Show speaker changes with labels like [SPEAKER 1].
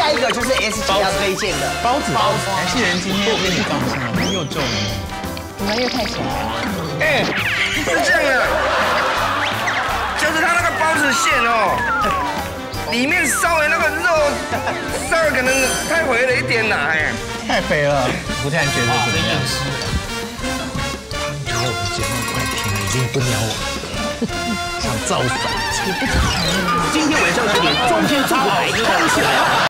[SPEAKER 1] 下一个就是 S 姐要推荐的
[SPEAKER 2] 包子。包子。还是人今天又被你放上了，又皱了。
[SPEAKER 3] 你们又太咸了。
[SPEAKER 4] 哎，是这样的，就是它那个包子馅哦，里面稍微那个肉稍微可能太肥了一点呐，哎。
[SPEAKER 2] 太肥了，不太觉得怎么样。
[SPEAKER 5] 他们觉得我们节目快停了，已经不鸟我了，想造反。
[SPEAKER 1] 今天晚上。